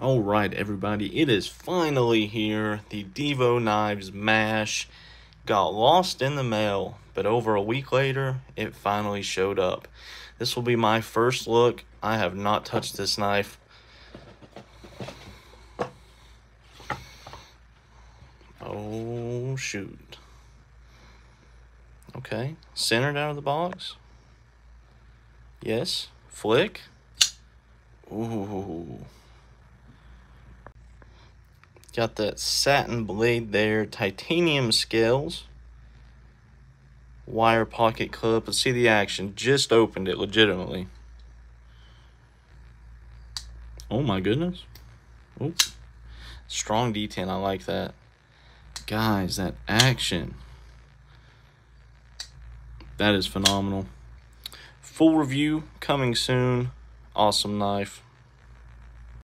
All right, everybody, it is finally here. The Divo Knives Mash got lost in the mail, but over a week later, it finally showed up. This will be my first look. I have not touched this knife. Oh, shoot. Okay, centered out of the box. Yes, flick. Ooh. Got that satin blade there, titanium scales, wire pocket clip. Let's see the action. Just opened it legitimately. Oh my goodness. Oh, strong detent. I like that. Guys, that action. That is phenomenal. Full review coming soon. Awesome knife.